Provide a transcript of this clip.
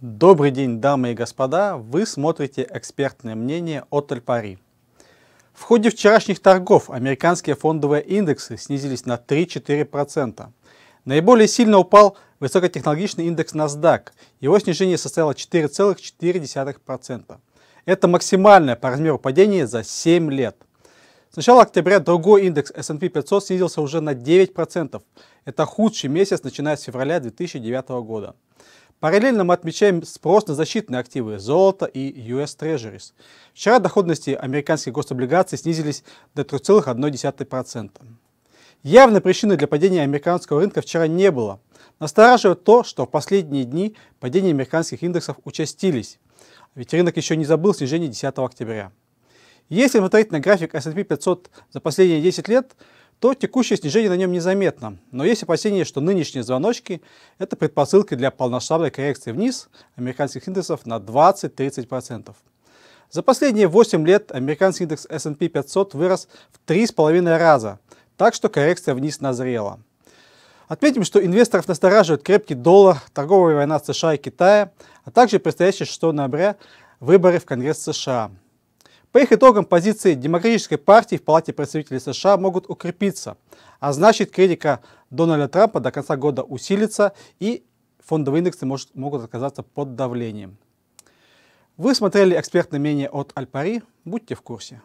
Добрый день, дамы и господа! Вы смотрите экспертное мнение от Альпари. В ходе вчерашних торгов американские фондовые индексы снизились на 3-4%. Наиболее сильно упал высокотехнологичный индекс NASDAQ. Его снижение составило 4,4%. Это максимальное по размеру падение за 7 лет. С начала октября другой индекс S&P 500 снизился уже на 9%. Это худший месяц, начиная с февраля 2009 года. Параллельно мы отмечаем спрос на защитные активы золото и US Treasuries. Вчера доходности американских гособлигаций снизились до 3,1%. Явной причины для падения американского рынка вчера не было. Настораживает то, что в последние дни падения американских индексов участились. Ведь рынок еще не забыл снижение 10 октября. Если смотреть на график S&P 500 за последние 10 лет, то текущее снижение на нем незаметно. Но есть опасение, что нынешние звоночки – это предпосылки для полномасштабной коррекции вниз американских индексов на 20-30%. За последние 8 лет американский индекс S&P 500 вырос в 3,5 раза, так что коррекция вниз назрела. Отметим, что инвесторов настораживает крепкий доллар, торговая война США и Китая, а также предстоящие 6 ноября выборы в Конгресс США – по их итогам позиции Демократической партии в Палате представителей США могут укрепиться, а значит критика Дональда Трампа до конца года усилится и фондовые индексы может, могут оказаться под давлением. Вы смотрели экспертное мнение от Альпари, будьте в курсе.